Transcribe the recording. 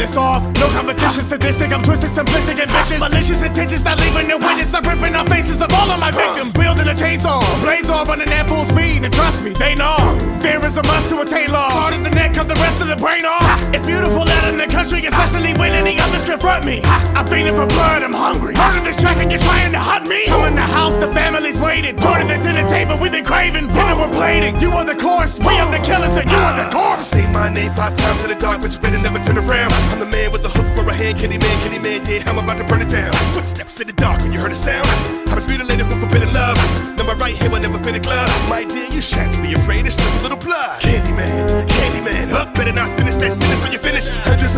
it's off. No competition, sadistic. I'm twisted, simplistic, and vicious. Malicious intentions not leaving no witness. I'm ripping off faces of all of my victims. Wielding a chainsaw, blaze all running at full speed. And trust me, they know. Fear is a must to attain law. Part of the neck of the rest of the brain off. It's beautiful out in the country, especially when any others confront me. I'm feeling for blood, I'm hungry. Murder this track and you're trying to hunt me. The family's waiting. Joining the dinner table, we've been craving. Dinner we're blading. You on the course, we on the killers, and you on the corpse. Say my name five times in the dark, but you better never turn around. I'm the man with the hook for a hand, Candyman, Kenny man, yeah, I'm about to burn it down. Footsteps in the dark when you heard a sound. I was mutilated for forbidden love. Now my right hand will never fit a glove. My dear, you shan't be afraid, it's just a little blood. Candyman, Candyman, up, better not finish that sentence on your finish. Hundreds